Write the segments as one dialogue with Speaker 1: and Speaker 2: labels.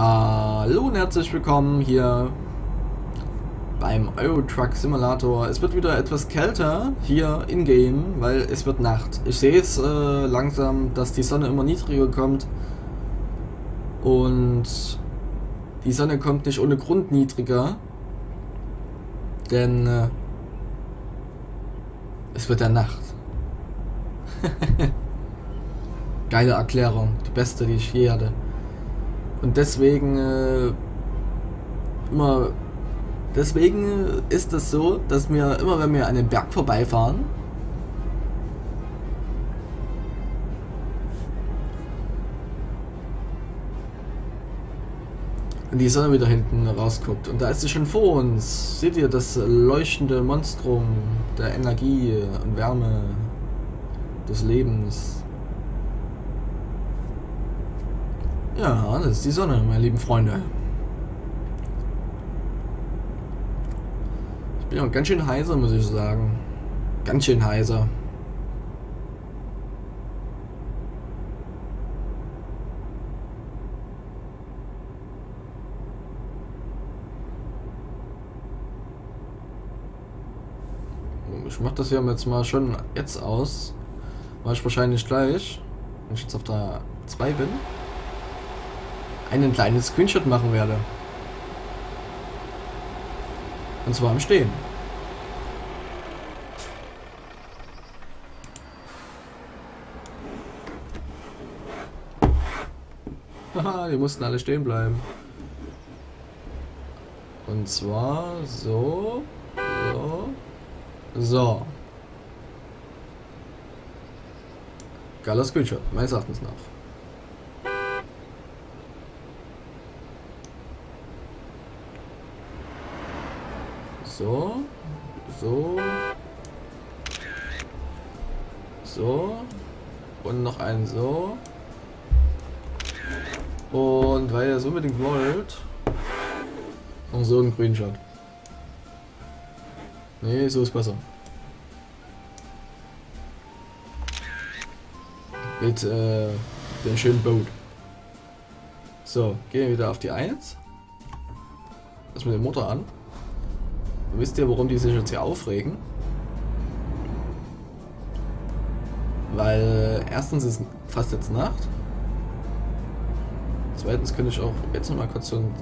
Speaker 1: Hallo und herzlich willkommen hier beim Euro Truck Simulator. Es wird wieder etwas kälter hier in-game, weil es wird Nacht. Ich sehe es äh, langsam, dass die Sonne immer niedriger kommt. Und die Sonne kommt nicht ohne Grund niedriger. Denn äh, es wird ja Nacht. Geile Erklärung, die beste, die ich je hatte. Und deswegen äh, immer deswegen ist es so, dass wir immer wenn wir an den Berg vorbeifahren, und die Sonne wieder hinten rausguckt. Und da ist sie schon vor uns. Seht ihr das leuchtende Monstrum der Energie und Wärme des Lebens? Ja, das ist die Sonne, meine lieben Freunde. Ich bin auch ganz schön heiser, muss ich sagen. Ganz schön heiser. Ich mach das hier jetzt mal schon jetzt aus. Mach ich wahrscheinlich gleich, wenn ich jetzt auf der 2 bin einen kleinen Screenshot machen werde. Und zwar im Stehen. Haha, die mussten alle stehen bleiben. Und zwar so, so, so. Geiler Screenshot, meines Erachtens nach. So. So. So. Und noch ein so. Und weil ihr es unbedingt wollt, noch so ein Screenshot. Nee, so ist besser. Mit äh, dem schönen Boot. So, gehen wir wieder auf die 1. Lass mir den Motor an. Wisst ihr, warum die sich jetzt hier aufregen? Weil erstens ist fast jetzt Nacht. Zweitens könnte ich auch jetzt noch mal kurz so ein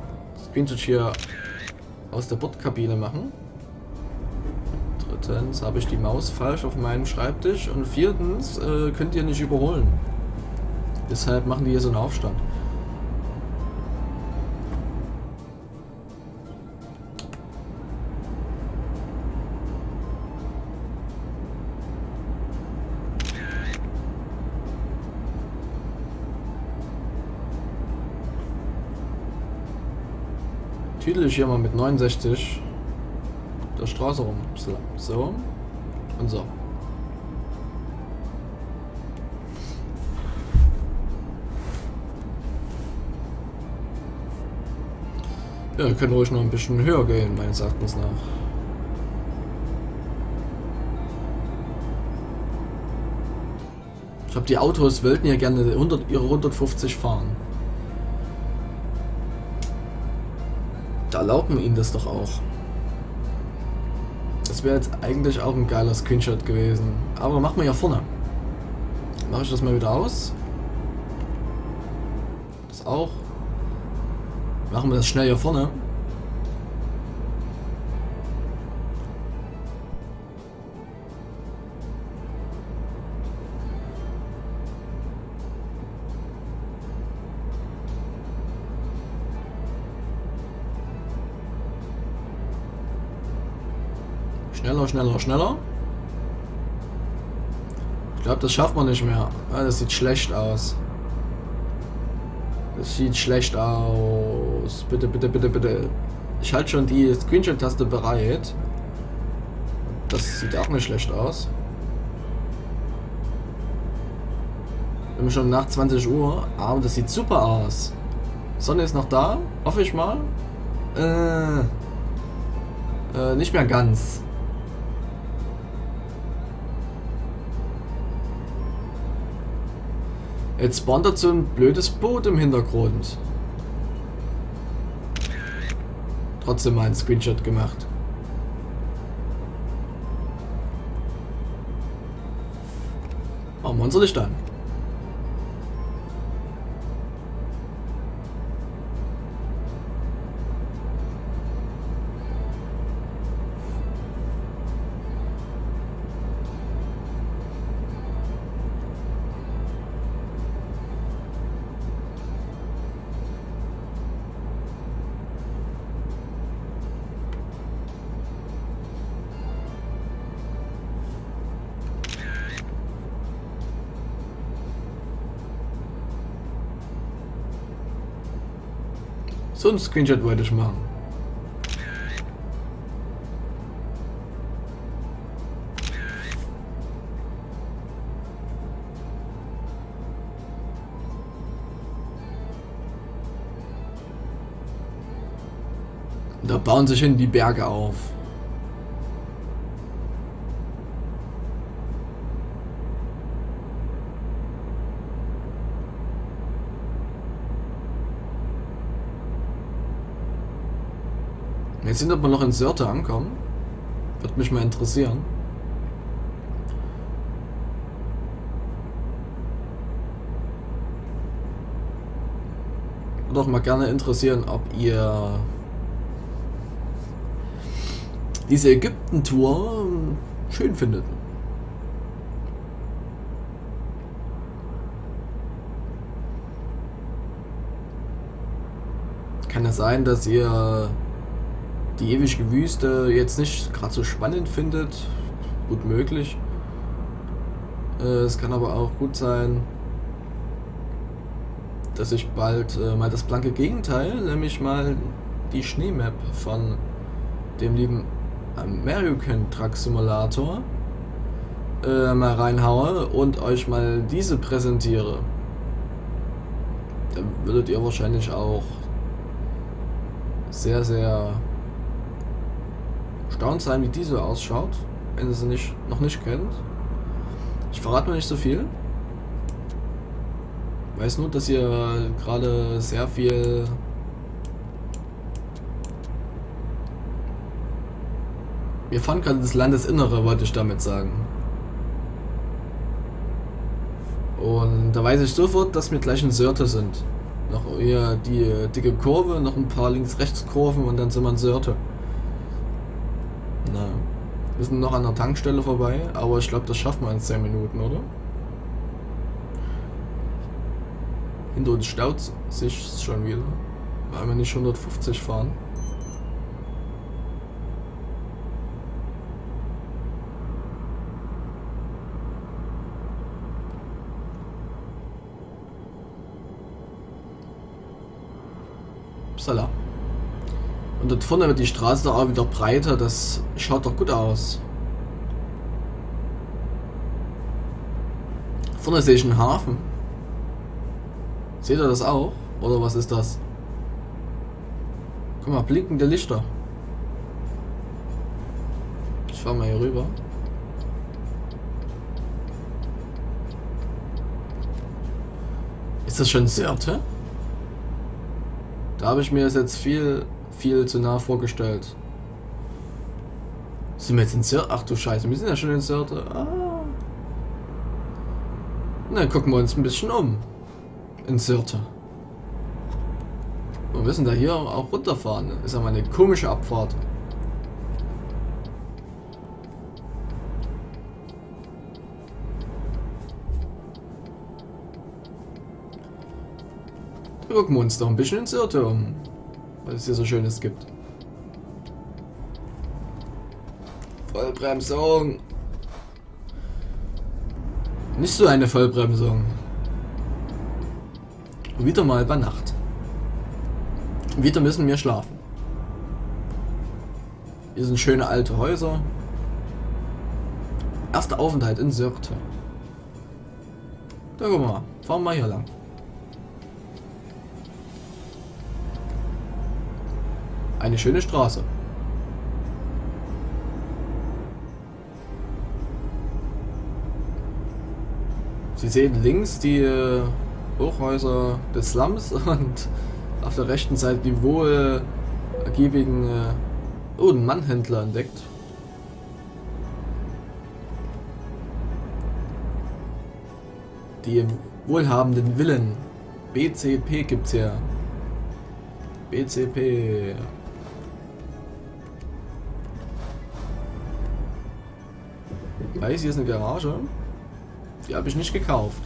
Speaker 1: Screenshot hier aus der Bordkabine machen. Drittens habe ich die Maus falsch auf meinem Schreibtisch. Und viertens äh, könnt ihr nicht überholen. Deshalb machen die hier so einen Aufstand. Tüdel ich hier mal mit 69 der Straße rum. So. Und so. Ja, wir können ruhig noch ein bisschen höher gehen, meines Erachtens nach. Ich glaube, die Autos wollten ja gerne 100, ihre 150 fahren. Da erlauben ihnen das doch auch. Das wäre jetzt eigentlich auch ein geiler Screenshot gewesen. Aber machen wir ja vorne. Mache ich das mal wieder aus. Das auch. Machen wir das schnell hier vorne. Schneller, schneller, schneller. Ich glaube, das schafft man nicht mehr. Ah, das sieht schlecht aus. Das sieht schlecht aus. Bitte, bitte, bitte, bitte. Ich halte schon die Screenshot-Taste bereit. Das sieht auch nicht schlecht aus. Haben schon nach 20 Uhr, aber das sieht super aus. Sonne ist noch da, hoffe ich mal. Äh, äh, nicht mehr ganz. Jetzt spawnt so ein blödes Boot im Hintergrund. Trotzdem mal einen Screenshot gemacht. Machen wir unser Licht an. So ein Screenshot wollte ich machen. Da bauen sich hin die Berge auf. Jetzt sind aber noch in Sörte ankommen. Würde mich mal interessieren. Würde auch mal gerne interessieren, ob ihr diese Ägypten-Tour schön findet. Kann es sein, dass ihr die ewige Wüste jetzt nicht gerade so spannend findet. Gut möglich. Äh, es kann aber auch gut sein, dass ich bald äh, mal das blanke Gegenteil, nämlich mal die Schneemap von dem lieben American Truck Simulator äh, mal reinhaue und euch mal diese präsentiere. Da würdet ihr wahrscheinlich auch sehr, sehr erstaunt sein, wie diese ausschaut, wenn ihr sie nicht, noch nicht kennt. Ich verrate mir nicht so viel. Weiß nur, dass ihr gerade sehr viel Wir fahren gerade das Landesinnere, wollte ich damit sagen. Und da weiß ich sofort, dass wir gleich in Sörte sind. Noch eher die dicke Kurve, noch ein paar Links-Rechts-Kurven und dann sind wir in Sörte. Wir sind noch an der Tankstelle vorbei, aber ich glaube, das schaffen wir in 10 Minuten, oder? Hinter uns staut sich schon wieder, weil wir nicht 150 fahren. Upsala. Und dort vorne wird die Straße da auch wieder breiter. Das schaut doch gut aus. Vorne sehe ich einen Hafen. Seht ihr das auch? Oder was ist das? Guck mal, blinkende Lichter. Ich fahr mal hier rüber. Ist das schon Sirte? Da habe ich mir jetzt viel viel zu nah vorgestellt. Sind wir jetzt in Sirte? Ach du Scheiße, wir sind ja schon in Sirte. Ah. Na, gucken wir uns ein bisschen um. In Sirte. Wir müssen da hier auch runterfahren. Ist aber eine komische Abfahrt. Gucken wir uns doch ein bisschen in Sirte um was es hier so Schönes gibt. Vollbremsung. Nicht so eine Vollbremsung. Wieder mal bei Nacht. Wieder müssen wir schlafen. Hier sind schöne alte Häuser. Erster Aufenthalt in Sirte. Da guck mal, fahren wir hier lang. Eine schöne Straße. Sie sehen links die äh, Hochhäuser des Slums und auf der rechten Seite die wohl ergiebigen äh, oh, einen Mannhändler entdeckt. Die wohlhabenden Villen. BCP gibt's hier. BCP. Weiß, hier ist eine Garage. Die habe ich nicht gekauft.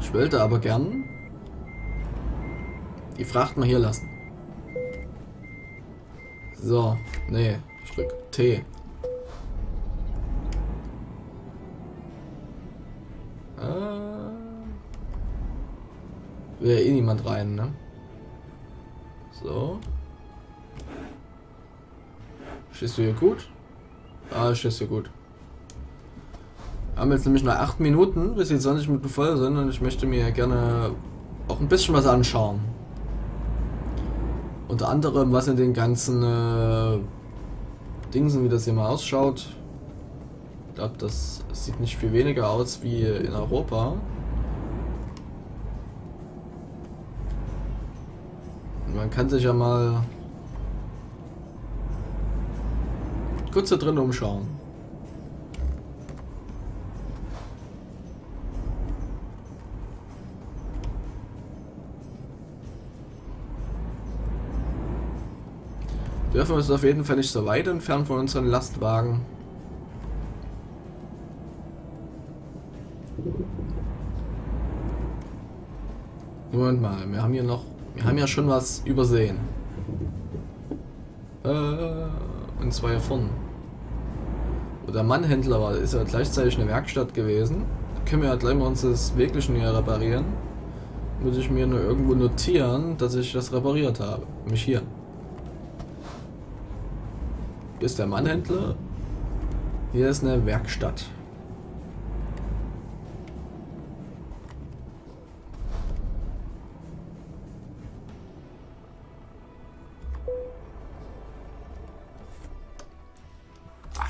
Speaker 1: Ich wollte aber gern die Fracht mal hier lassen. So, nee, ich drück T. Will ja eh niemand rein, ne? So. Stehst du hier gut? Ah, stehst du gut. Wir haben jetzt nämlich nur 8 Minuten, bis die 20 Minuten voll sind und ich möchte mir gerne auch ein bisschen was anschauen. Unter anderem, was in den ganzen äh, Dingsen, wie das hier mal ausschaut. Ich glaube, das sieht nicht viel weniger aus wie in Europa. Man kann sich ja mal kurz da drin umschauen. Dürfen wir uns auf jeden Fall nicht so weit entfernen von unseren Lastwagen. Moment mal, wir haben hier noch wir haben ja schon was übersehen. Äh, und zwar hier vorne. Wo der Mannhändler war, ist ja gleichzeitig eine Werkstatt gewesen. Da können wir ja gleich mal uns das Wirklichen hier reparieren. Muss ich mir nur irgendwo notieren, dass ich das repariert habe. Mich hier. Hier ist der Mannhändler. Hier ist eine Werkstatt.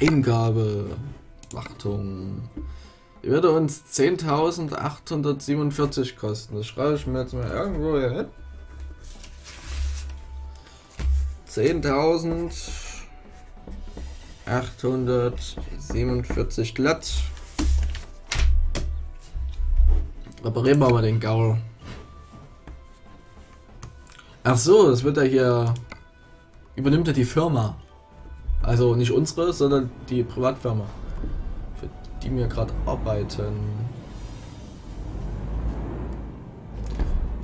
Speaker 1: Eingabe. Achtung. Die würde uns 10.847 kosten. Das schreibe ich mir jetzt mal irgendwo hier hin. 10.847 glatt. Reparieren wir mal den Gaul. Ach so, das wird ja hier... Übernimmt ja die Firma. Also nicht unsere, sondern die Privatfirma, für die wir gerade arbeiten.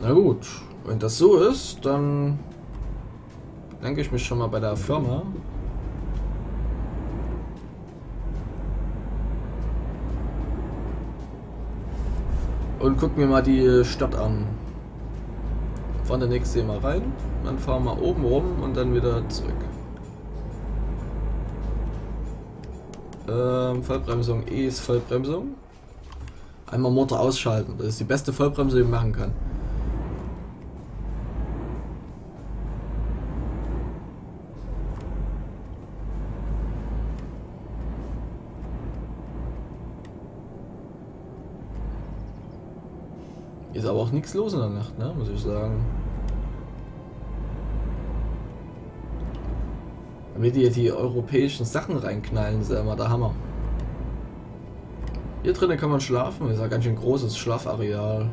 Speaker 1: Na gut, wenn das so ist, dann denke ich mich schon mal bei der Firma. Und gucken wir mal die Stadt an. Fahren der nächste mal rein, dann fahren wir oben rum und dann wieder zurück. Ähm, Vollbremsung, E ist Vollbremsung. Einmal Motor ausschalten. Das ist die beste Vollbremsung, die man machen kann. Ist aber auch nichts los in der Nacht, ne? muss ich sagen. Damit die die europäischen Sachen reinknallen, ist ja immer der Hammer. Hier drinnen kann man schlafen, ist ja ganz schön großes Schlafareal.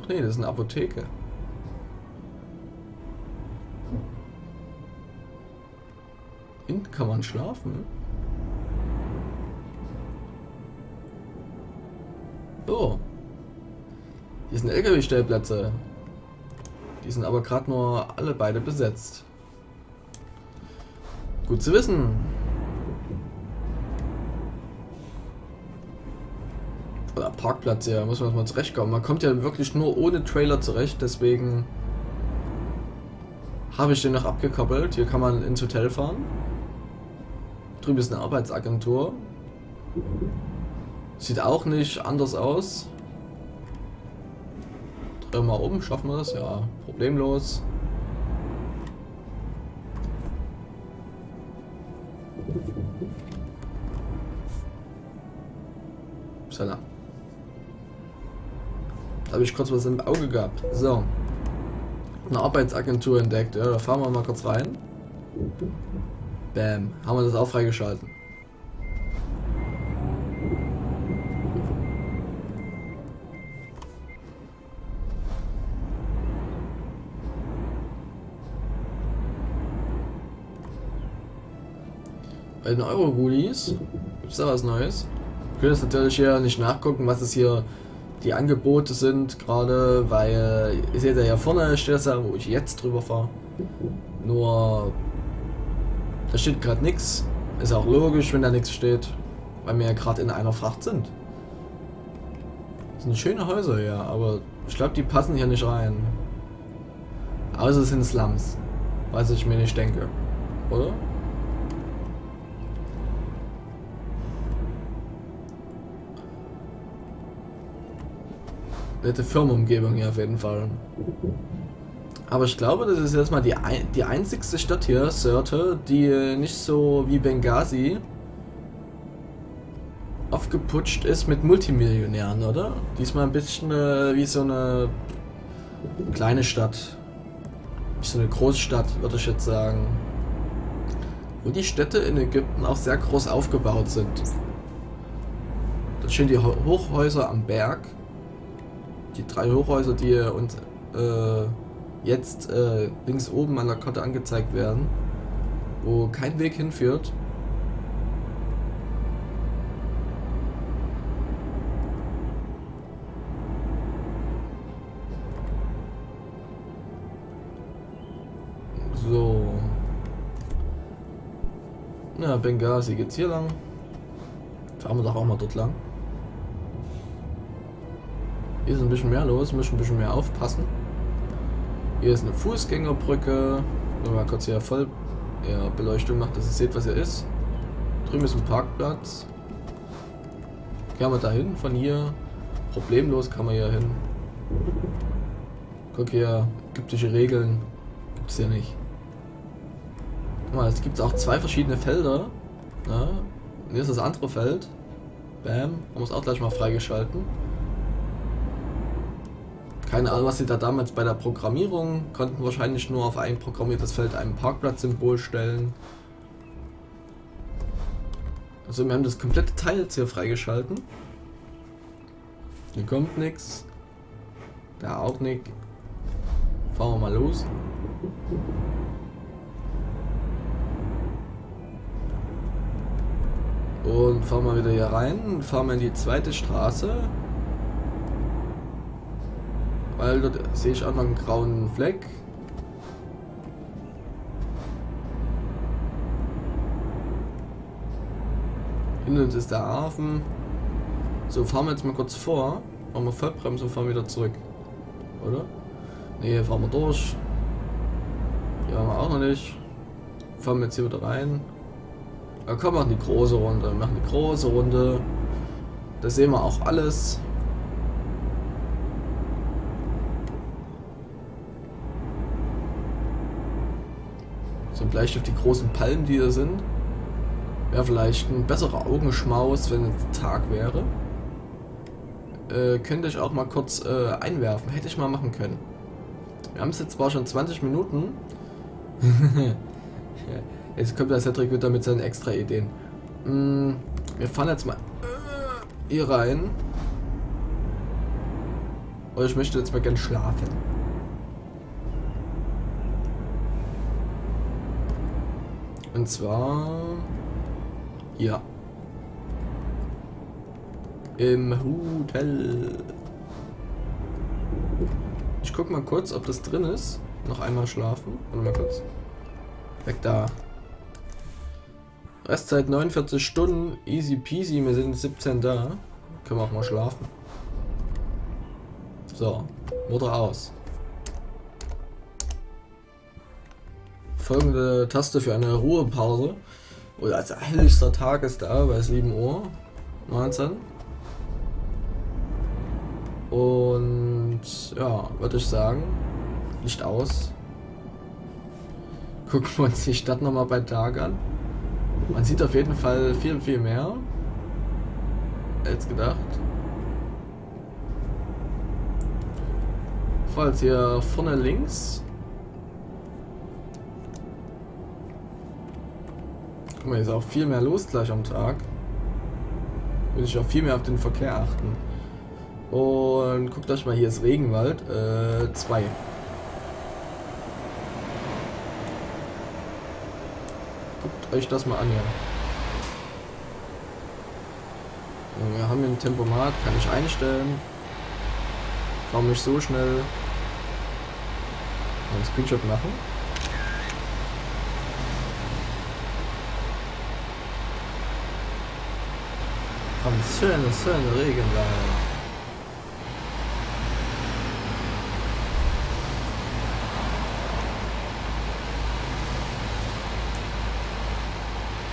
Speaker 1: Ach nee, das ist eine Apotheke. Hinten kann man schlafen. Oh. Hier sind LKW-Stellplätze. Die sind aber gerade nur alle beide besetzt. Gut zu wissen. Oder Parkplatz, ja, muss man mal zurechtkommen. Man kommt ja wirklich nur ohne Trailer zurecht, deswegen habe ich den noch abgekoppelt. Hier kann man ins Hotel fahren. Drüben ist eine Arbeitsagentur. Sieht auch nicht anders aus. Drehen wir um, schaffen wir das? Ja, problemlos. Upsala. Da habe ich kurz was im Auge gehabt. So. Eine Arbeitsagentur entdeckt. Ja, da fahren wir mal kurz rein. Bam. Haben wir das auch freigeschalten. Bei den Euro-Goodies gibt es da was Neues. Wir können jetzt natürlich hier nicht nachgucken, was es hier die Angebote sind, gerade weil ihr seht ja hier vorne steht das ja, wo ich jetzt drüber fahre. Nur da steht gerade nichts. Ist auch logisch, wenn da nichts steht, weil wir ja gerade in einer Fracht sind. Das sind schöne Häuser hier, aber ich glaube, die passen hier nicht rein. Außer es sind Slums, was ich mir nicht denke, oder? Nette Firmenumgebung hier auf jeden Fall. Aber ich glaube, das ist erstmal die, ein, die einzigste Stadt hier, Sirte, die nicht so wie Benghazi aufgeputscht ist mit Multimillionären, oder? Diesmal ein bisschen äh, wie so eine kleine Stadt. Nicht so eine Großstadt, würde ich jetzt sagen. Wo die Städte in Ägypten auch sehr groß aufgebaut sind. Da stehen die Hochhäuser am Berg die drei Hochhäuser, die uns äh, jetzt äh, links oben an der Karte angezeigt werden, wo kein Weg hinführt. So. Na, Benghazi geht's hier lang. Fahren wir doch auch mal dort lang. Hier ist ein bisschen mehr los, müssen ein bisschen mehr aufpassen. Hier ist eine Fußgängerbrücke. Nur mal kurz hier voll ja, Beleuchtung macht, dass ihr seht, was hier ist. Drüben ist ein Parkplatz. Gehen wir da hin von hier. Problemlos kann man hier hin. Guck hier, ägyptische Regeln gibt es hier nicht. Guck mal, es gibt auch zwei verschiedene Felder. Ja, hier ist das andere Feld. Bam, wir es auch gleich mal freigeschalten. Keine Ahnung, was sie da damals bei der Programmierung konnten wahrscheinlich nur auf ein programmiertes Feld ein Parkplatzsymbol stellen. Also wir haben das komplette Teil jetzt hier freigeschalten. Hier kommt nichts. Da auch nicht. Fahren wir mal los. Und fahren wir wieder hier rein. Fahren wir in die zweite Straße. Weil dort sehe ich auch noch einen grauen Fleck. Hinter uns ist der Hafen. So, fahren wir jetzt mal kurz vor. Machen wir Vollbremse und fahren wieder zurück. Oder? Ne, fahren wir durch. Hier haben wir auch noch nicht. Fahren wir jetzt hier wieder rein. Ja, komm, machen die große Runde. Wir machen die große Runde. Da sehen wir auch alles. Ein Bleistift, die großen Palmen, die hier sind. Wäre vielleicht ein besserer Augenschmaus, wenn es Tag wäre. Äh, könnte ich auch mal kurz äh, einwerfen. Hätte ich mal machen können. Wir haben es jetzt zwar schon 20 Minuten. jetzt kommt der Cedric wieder mit seinen extra Ideen. Mm, wir fahren jetzt mal hier rein. Und ich möchte jetzt mal gern schlafen. Und zwar ja. Im Hotel. Ich guck mal kurz, ob das drin ist. Noch einmal schlafen. Warte mal kurz. Weg da. Restzeit 49 Stunden. Easy peasy. Wir sind 17 da. Können wir auch mal schlafen. So. Motor aus. Folgende Taste für eine Ruhepause. Oder als helllichster Tag ist da bei 7 Uhr 19. Und ja, würde ich sagen, Licht aus. Gucken wir uns die Stadt nochmal bei Tag an. Man sieht auf jeden Fall viel, viel mehr als gedacht. Falls hier vorne links. Guck mal, hier ist auch viel mehr los gleich am Tag. Muss ich auch viel mehr auf den Verkehr achten. Und guckt euch mal, hier ist Regenwald. Äh, zwei. Guckt euch das mal an hier. Wir haben hier ein Tempomat, kann ich einstellen. Warum nicht so schnell einen Screenshot machen? Am schönen, schönen Regenwald.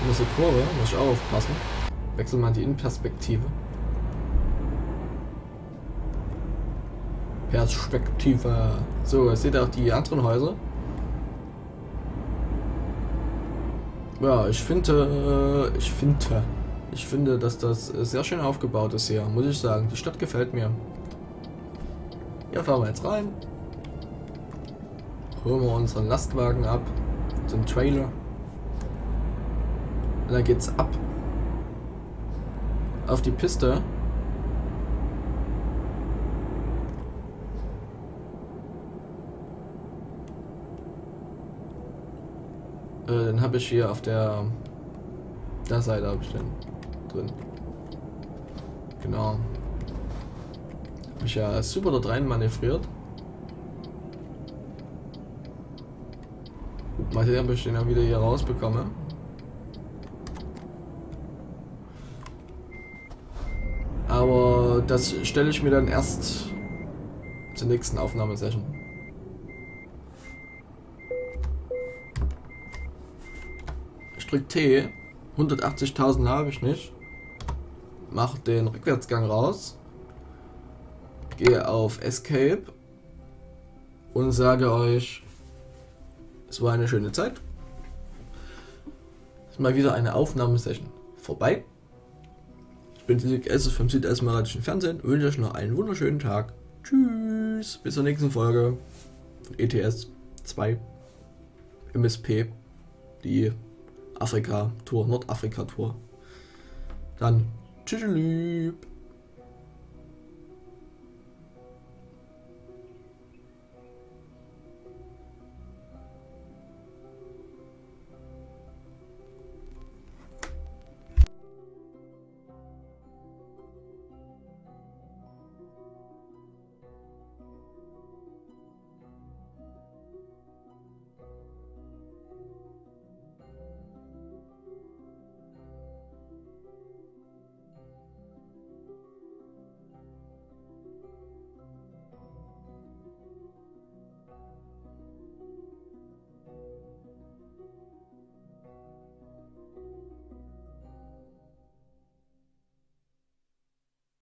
Speaker 1: Große Kurve, muss ich auch aufpassen. Wechsel mal die Innenperspektive. Perspektive. So, jetzt seht ihr auch die anderen Häuser. Ja, ich finde, äh, ich finde, ich finde, dass das sehr schön aufgebaut ist hier, muss ich sagen. Die Stadt gefällt mir. Hier fahren wir jetzt rein. Holen wir unseren Lastwagen ab. Den Trailer. Und dann geht's ab auf die Piste. Äh, den habe ich hier auf der, der Seite habe ich den drin. Genau. Hab ich ja super dort rein manövriert. Mal sehen, ob ich den ja wieder hier rausbekomme. Aber das stelle ich mir dann erst zur nächsten Aufnahmesession. Drücke T. 180.000 habe ich nicht. Mach den Rückwärtsgang raus. Gehe auf Escape. Und sage euch, es war eine schöne Zeit. Ist mal wieder eine Aufnahmesession vorbei. Ich bin Dirk S. vom Südesmaratischen Fernsehen und wünsche euch noch einen wunderschönen Tag. Tschüss, bis zur nächsten Folge von ETS 2 MSP, die Afrika-Tour, Nordafrika-Tour. Dann tschüss.